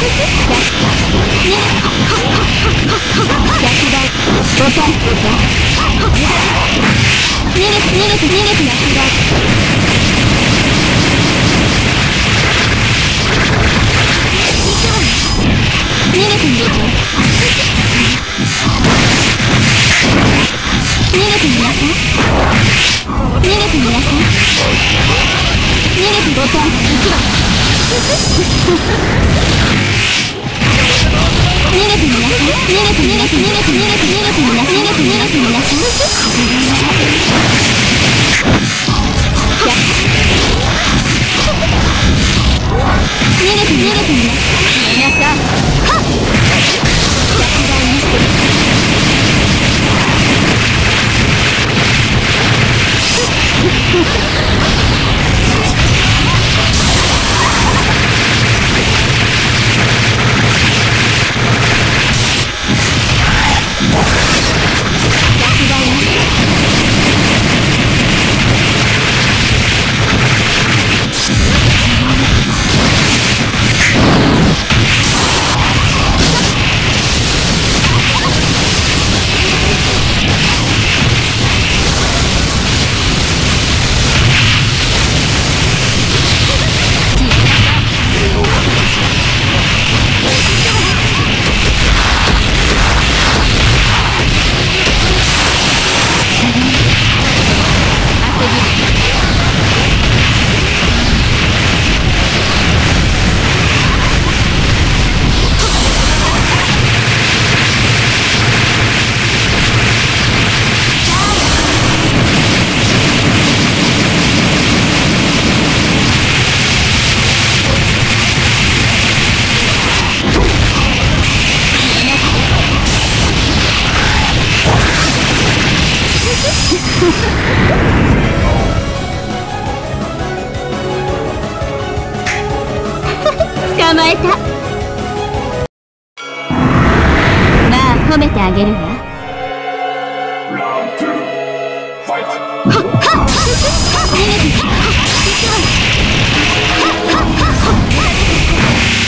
逃げてみなさい。逃げてみなさい逃げてボタン1番逃げてみなさい逃げて逃げて逃げて逃げて逃げてみなさい逃げて逃げてみなさい逃げて逃げてみなさい 捕まえた。まあ褒めてあげるわ。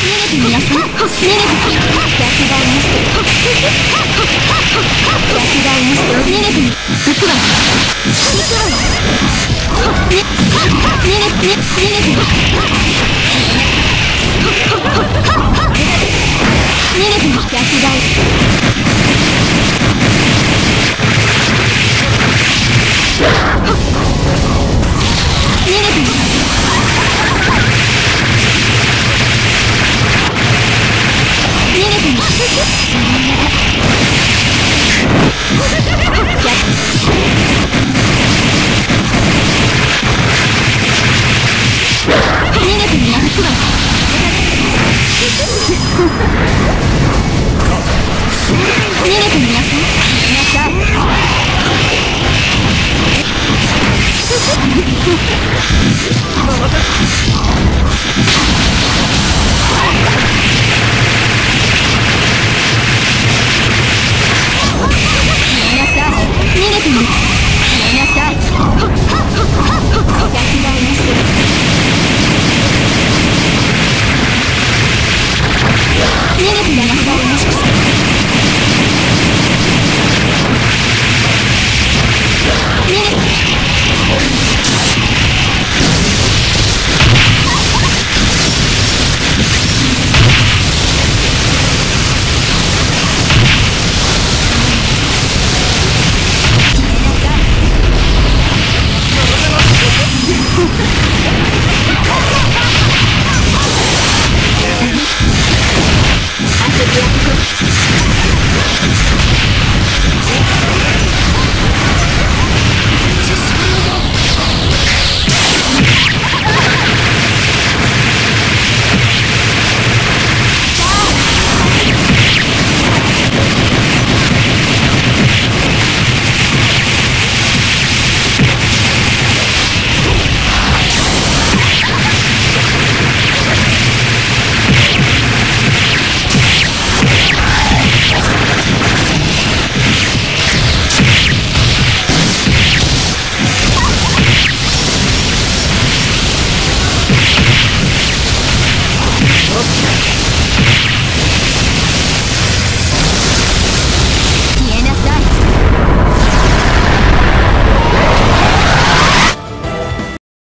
逃げてみなさい逃げてして。逃げて。みくねねねねねねねねねねねねねねねねね逃げてみなさい行きなさい